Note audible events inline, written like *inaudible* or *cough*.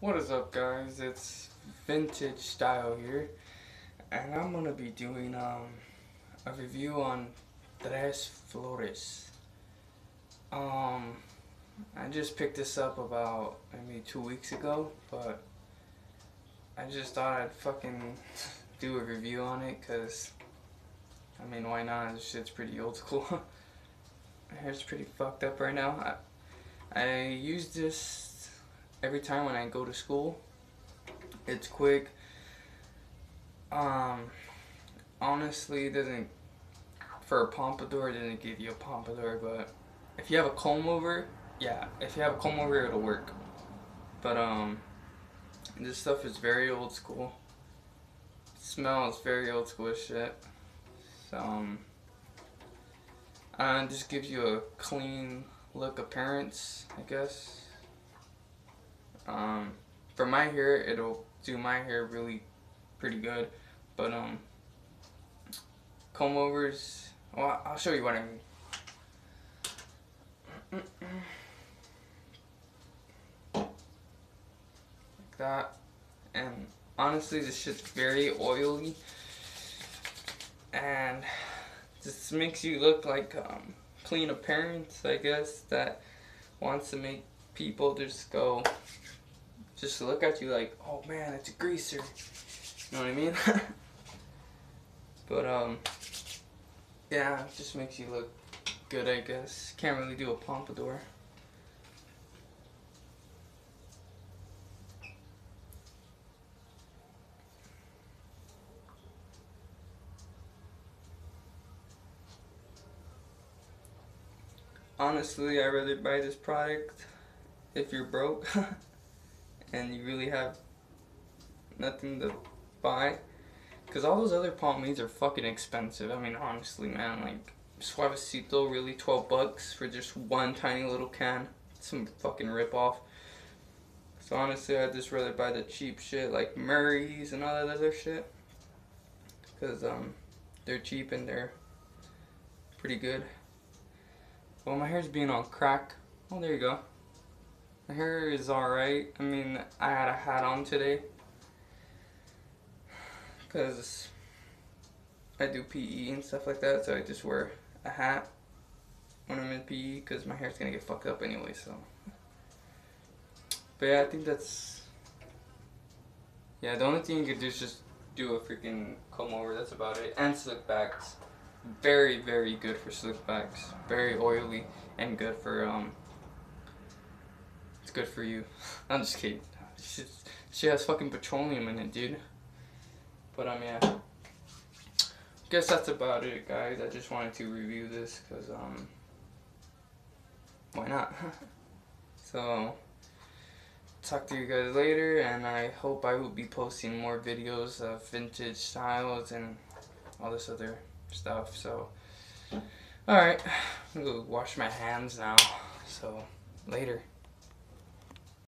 What is up guys? It's Vintage Style here and I'm gonna be doing um, a review on Tres Flores. Um, I just picked this up about maybe two weeks ago but I just thought I'd fucking *laughs* do a review on it cause I mean why not? This shit's pretty old school. *laughs* My hair's pretty fucked up right now. I, I use this every time when I go to school. It's quick. Um, honestly, it doesn't for a pompadour. It doesn't give you a pompadour, but if you have a comb over, yeah, if you have a comb over, it'll work. But um, this stuff is very old school. It smells very old school shit. So um, just gives you a clean look appearance, I guess. Um, for my hair, it'll do my hair really pretty good. But um, comb overs, well, I'll show you what I mean. Like that. And honestly, this shit's very oily. And this makes you look like um, clean appearance, I guess, that wants to make people just go just look at you like, oh man, it's a greaser. You know what I mean? *laughs* but um, yeah, it just makes you look good, I guess. Can't really do a pompadour. Honestly, I'd rather buy this product if you're broke. *laughs* and you really have nothing to buy. Because all those other pomades are fucking expensive. I mean, honestly, man, like, Suavecito, really 12 bucks for just one tiny little can. Some fucking ripoff. So honestly, I'd just rather buy the cheap shit like Murray's and all that other shit. Because, um, they're cheap and they're pretty good. Well, my hair's being all crack. Oh, there you go. My hair is alright. I mean, I had a hat on today. Because I do PE and stuff like that, so I just wear a hat when I'm in PE because my hair's going to get fucked up anyway, so. But yeah, I think that's... Yeah, the only thing you could do is just do a freaking comb over, that's about it. And slick backs. Very, very good for slick backs. Very oily and good for um, it's good for you. *laughs* I'm just kidding. She, she has fucking petroleum in it, dude. But um, yeah. Guess that's about it, guys. I just wanted to review this because um, why not? *laughs* so, talk to you guys later, and I hope I will be posting more videos of vintage styles and all this other stuff. So, alright, I'm gonna go wash my hands now. So, later.